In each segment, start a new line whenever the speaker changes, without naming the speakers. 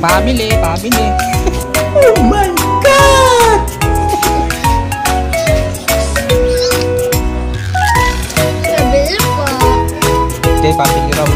Pabili, pabili.
Oh my God!
Nabili po.
Okay, pabili raw.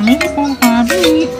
também não.